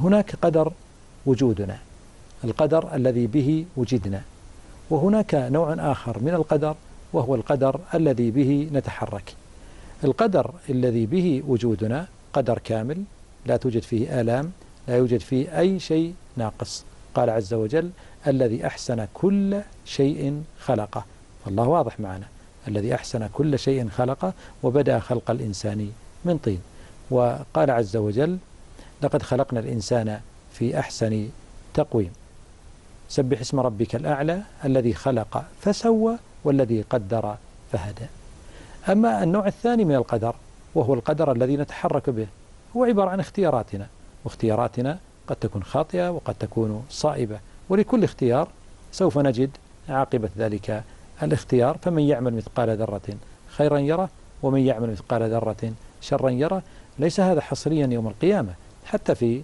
هناك قدر وجودنا القدر الذي به وجدنا وهناك نوع آخر من القدر وهو القدر الذي به نتحرك. القدر الذي به وجودنا قدر كامل لا توجد فيه آلام لا يوجد فيه أي شيء ناقص. قال عز وجل الذي أحسن كل شيء خلقه. فالله واضح معنا. الذي أحسن كل شيء خلقه وبدأ خلق الإنسان من طين. وقال عز وجل لقد خلقنا الإنسان في أحسن تقويم. سبح اسم ربك الأعلى الذي خلق فسوى والذي قدر فهدى. أما النوع الثاني من القدر وهو القدر الذي نتحرك به هو عبارة عن اختياراتنا واختياراتنا قد تكون خاطئة وقد تكون صائبة. ولكل اختيار سوف نجد عاقبة ذلك الاختيار. فمن يعمل مثقال ذرة خيرا يره ومن يعمل مثقال ذرة شرا يره ليس هذا حصريا يوم القيامة. حتى في